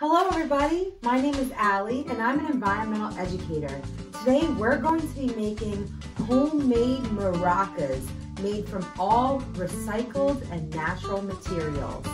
Hello everybody, my name is Aly and I'm an environmental educator. Today we're going to be making homemade maracas made from all recycled and natural materials.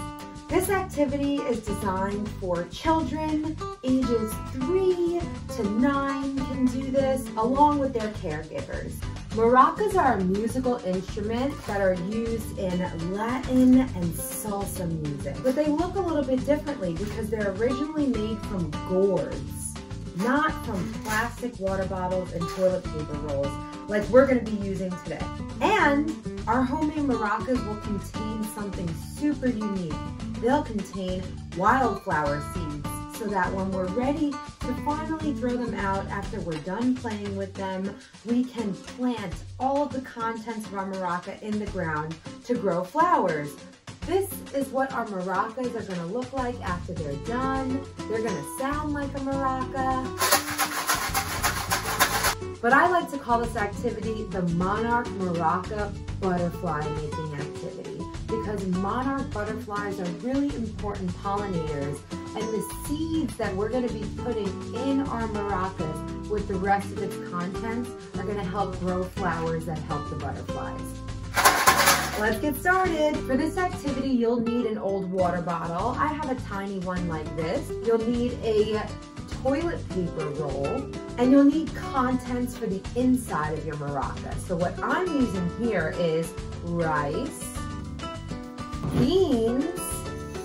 This activity is designed for children ages 3 to 9 can do this along with their caregivers. Maracas are a musical instrument that are used in Latin and salsa music, but they look a little bit differently because they're originally made from gourds, not from plastic water bottles and toilet paper rolls like we're gonna be using today. And our homemade maracas will contain something super unique. They'll contain wildflower seeds so that when we're ready to finally throw them out after we're done playing with them, we can plant all of the contents of our maraca in the ground to grow flowers. This is what our maracas are gonna look like after they're done. They're gonna sound like a maraca. But I like to call this activity the Monarch Maraca Butterfly Making Activity because monarch butterflies are really important pollinators and the seeds that we're going to be putting in our maracas with the rest of its contents are going to help grow flowers that help the butterflies. Let's get started. For this activity, you'll need an old water bottle. I have a tiny one like this. You'll need a toilet paper roll, and you'll need contents for the inside of your maraca. So what I'm using here is rice, beans,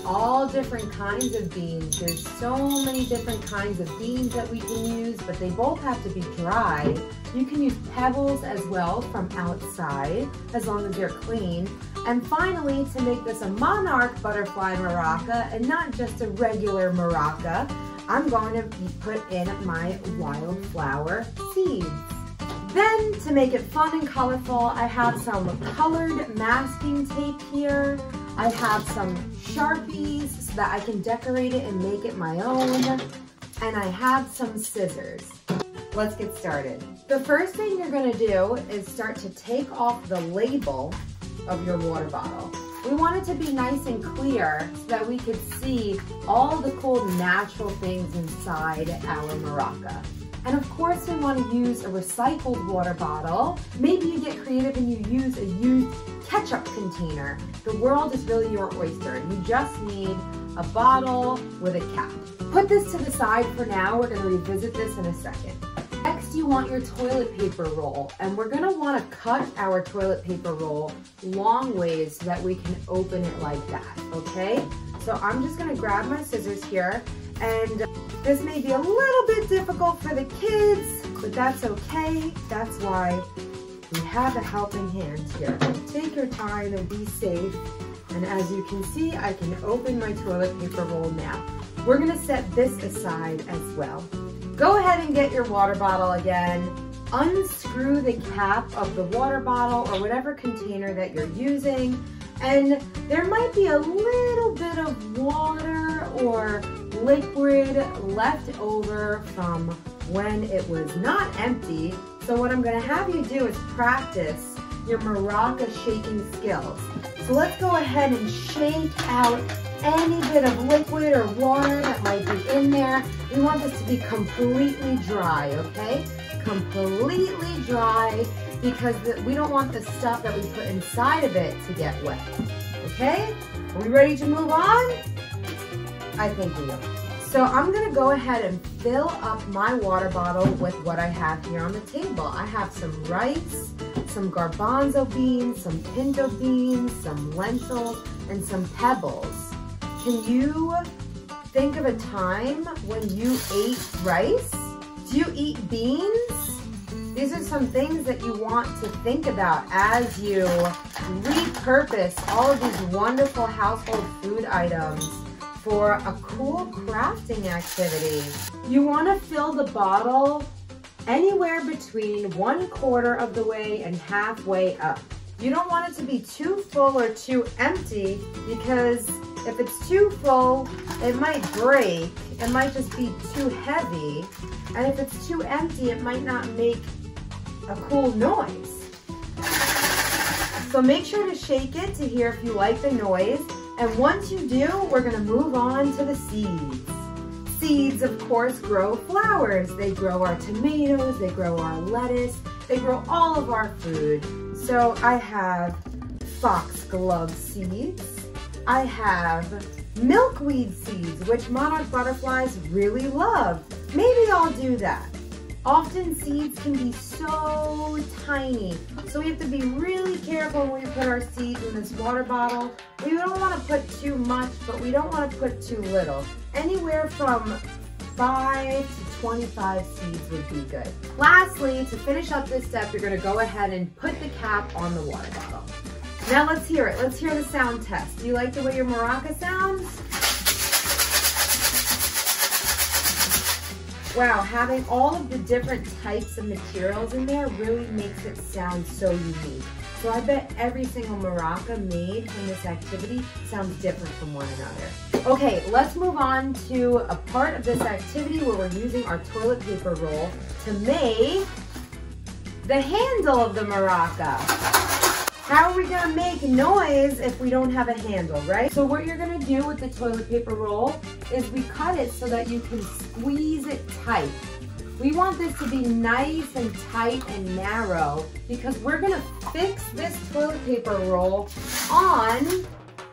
all different kinds of beans. There's so many different kinds of beans that we can use, but they both have to be dry. You can use pebbles as well from outside, as long as they're clean. And finally, to make this a monarch butterfly maraca and not just a regular maraca, I'm going to put in my wildflower seeds. Then, to make it fun and colorful, I have some colored masking tape here. I have some Sharpies so that I can decorate it and make it my own. And I have some scissors. Let's get started. The first thing you're gonna do is start to take off the label of your water bottle. We want it to be nice and clear so that we could see all the cool natural things inside our maraca. And of course we want to use a recycled water bottle. Maybe you get creative and you use a used ketchup container. The world is really your oyster. You just need a bottle with a cap. Put this to the side for now. We're going to revisit this in a second. Next, you want your toilet paper roll, and we're gonna wanna cut our toilet paper roll long ways so that we can open it like that, okay? So I'm just gonna grab my scissors here, and this may be a little bit difficult for the kids, but that's okay. That's why we have a helping hand here. Take your time and be safe. And as you can see, I can open my toilet paper roll now. We're gonna set this aside as well. Go ahead and get your water bottle again. Unscrew the cap of the water bottle or whatever container that you're using. And there might be a little bit of water or liquid left over from when it was not empty. So what I'm gonna have you do is practice your maraca shaking skills. So let's go ahead and shake out any bit of liquid or water that might be in there. We want this to be completely dry, okay? Completely dry because we don't want the stuff that we put inside of it to get wet, okay? Are we ready to move on? I think we are. So I'm gonna go ahead and fill up my water bottle with what I have here on the table. I have some rice, some garbanzo beans, some pinto beans, some lentils, and some pebbles. Can you think of a time when you ate rice? Do you eat beans? These are some things that you want to think about as you repurpose all of these wonderful household food items for a cool crafting activity. You want to fill the bottle anywhere between one quarter of the way and halfway up. You don't want it to be too full or too empty because if it's too full, it might break. It might just be too heavy. And if it's too empty, it might not make a cool noise. So make sure to shake it to hear if you like the noise. And once you do, we're gonna move on to the seeds. Seeds, of course, grow flowers. They grow our tomatoes, they grow our lettuce, they grow all of our food. So I have foxglove seeds. I have milkweed seeds, which monarch butterflies really love. Maybe I'll do that. Often seeds can be so tiny, so we have to be really careful when we put our seeds in this water bottle. We don't want to put too much, but we don't want to put too little. Anywhere from 5 to 25 seeds would be good. Lastly, to finish up this step, you're going to go ahead and put the cap on the water bottle. Now let's hear it. Let's hear the sound test. Do you like the way your maraca sounds? Wow, having all of the different types of materials in there really makes it sound so unique. So I bet every single maraca made from this activity sounds different from one another. Okay, let's move on to a part of this activity where we're using our toilet paper roll to make the handle of the maraca. How are we gonna make noise if we don't have a handle, right? So what you're gonna do with the toilet paper roll is we cut it so that you can squeeze it tight. We want this to be nice and tight and narrow because we're gonna fix this toilet paper roll on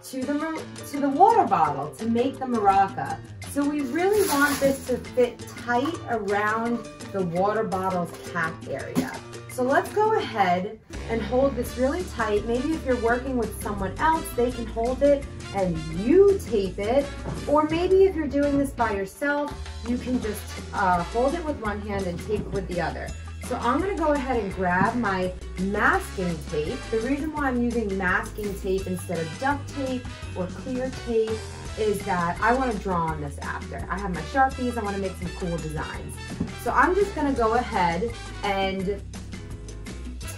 to the, to the water bottle to make the maraca. So we really want this to fit tight around the water bottle's cap area. So let's go ahead and hold this really tight. Maybe if you're working with someone else, they can hold it and you tape it. Or maybe if you're doing this by yourself, you can just uh, hold it with one hand and tape it with the other. So I'm gonna go ahead and grab my masking tape. The reason why I'm using masking tape instead of duct tape or clear tape is that I wanna draw on this after. I have my Sharpies, I wanna make some cool designs. So I'm just gonna go ahead and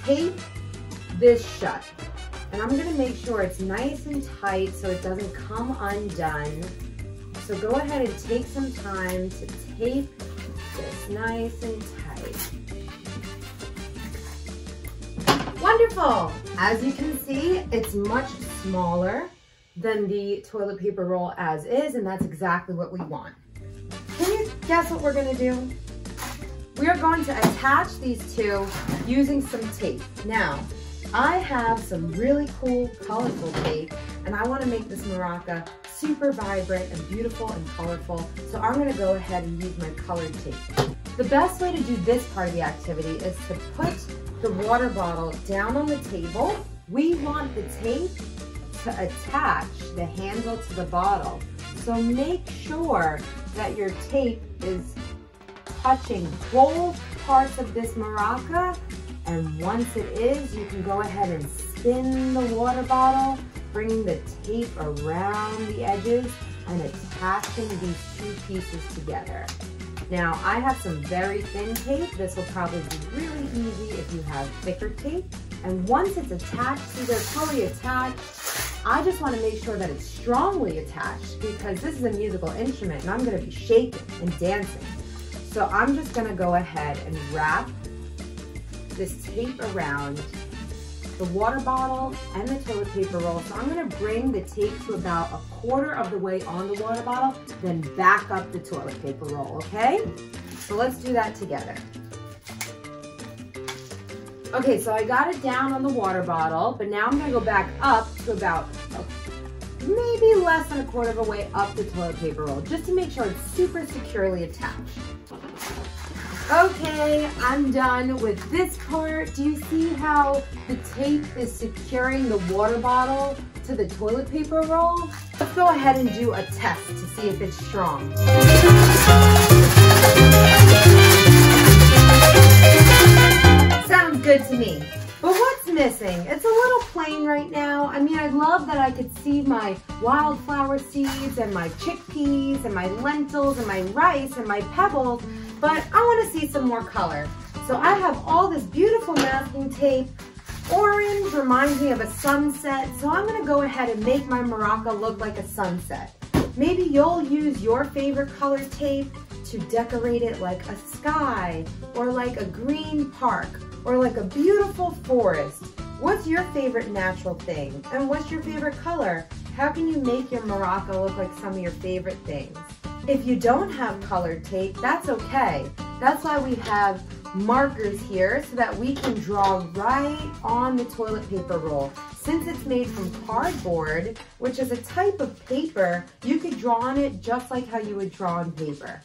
tape this shut. And I'm gonna make sure it's nice and tight so it doesn't come undone. So go ahead and take some time to tape this nice and tight. Wonderful! As you can see, it's much smaller than the toilet paper roll as is, and that's exactly what we want. Can you guess what we're gonna do? We are going to attach these two using some tape. Now, I have some really cool, colorful tape, and I wanna make this maraca super vibrant and beautiful and colorful, so I'm gonna go ahead and use my colored tape. The best way to do this part of the activity is to put the water bottle down on the table. We want the tape to attach the handle to the bottle. So make sure that your tape is touching both parts of this maraca. And once it is, you can go ahead and spin the water bottle, bringing the tape around the edges and attaching these two pieces together. Now, I have some very thin tape. This will probably be really easy if you have thicker tape. And once it's attached, see they're fully attached, I just wanna make sure that it's strongly attached because this is a musical instrument and I'm gonna be shaking and dancing. So I'm just gonna go ahead and wrap this tape around the water bottle and the toilet paper roll. So I'm gonna bring the tape to about a quarter of the way on the water bottle, then back up the toilet paper roll, okay? So let's do that together. Okay, so I got it down on the water bottle, but now I'm gonna go back up to about maybe less than a quarter of a way up the toilet paper roll, just to make sure it's super securely attached. Okay, I'm done with this part. Do you see how the tape is securing the water bottle to the toilet paper roll? Let's go ahead and do a test to see if it's strong. Sounds good to me. But what's missing? It's a little plain right now. I mean, I'd love that I could see my wildflower seeds and my chickpeas and my lentils and my rice and my pebbles, but I wanna see some more color. So I have all this beautiful masking tape. Orange reminds me of a sunset, so I'm gonna go ahead and make my maraca look like a sunset. Maybe you'll use your favorite color tape to decorate it like a sky or like a green park or like a beautiful forest. What's your favorite natural thing? And what's your favorite color? How can you make your maraca look like some of your favorite things? If you don't have colored tape, that's okay. That's why we have markers here so that we can draw right on the toilet paper roll. Since it's made from cardboard, which is a type of paper, you could draw on it just like how you would draw on paper.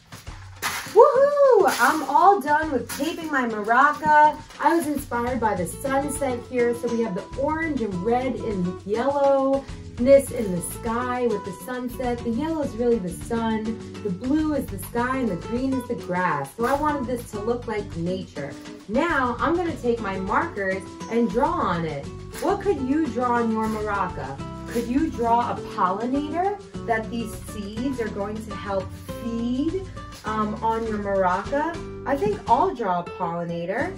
Woohoo! I'm all done with taping my maraca. I was inspired by the sunset here, so we have the orange and red and yellow ness in the sky with the sunset. The yellow is really the sun, the blue is the sky, and the green is the grass. So I wanted this to look like nature. Now I'm gonna take my markers and draw on it. What could you draw on your maraca? Could you draw a pollinator that these seeds are going to help feed um, on your maraca? I think I'll draw a pollinator.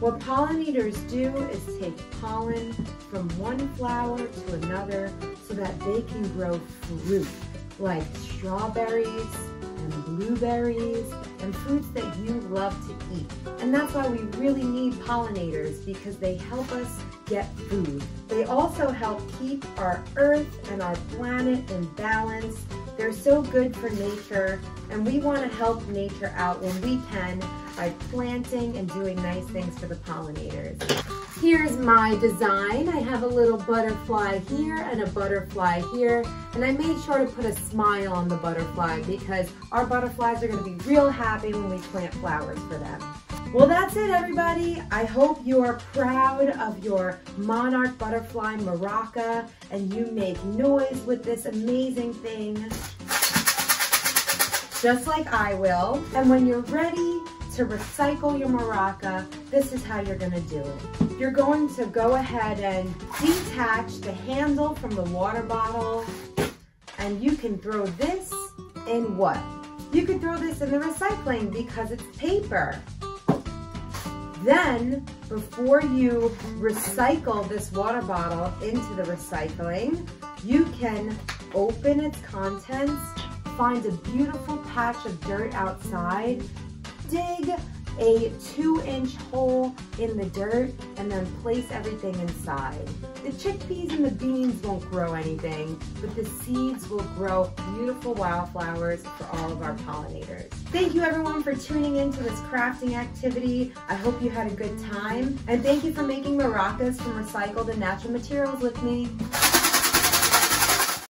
What pollinators do is take pollen from one flower to another so that they can grow fruit like strawberries and blueberries and fruits that you love to eat. And that's why we really need pollinators because they help us get food. They also help keep our earth and our planet in balance. They're so good for nature and we want to help nature out when we can by planting and doing nice things for the pollinators. Here's my design. I have a little butterfly here and a butterfly here, and I made sure to put a smile on the butterfly because our butterflies are gonna be real happy when we plant flowers for them. Well, that's it, everybody. I hope you are proud of your monarch butterfly maraca and you make noise with this amazing thing, just like I will. And when you're ready to recycle your maraca, this is how you're gonna do it. You're going to go ahead and detach the handle from the water bottle and you can throw this in what? You could throw this in the recycling because it's paper. Then, before you recycle this water bottle into the recycling, you can open its contents, find a beautiful patch of dirt outside, dig a two inch hole in the dirt and then place everything inside. The chickpeas and the beans won't grow anything, but the seeds will grow beautiful wildflowers for all of our pollinators. Thank you everyone for tuning in to this crafting activity. I hope you had a good time. And thank you for making maracas from recycled and natural materials with me.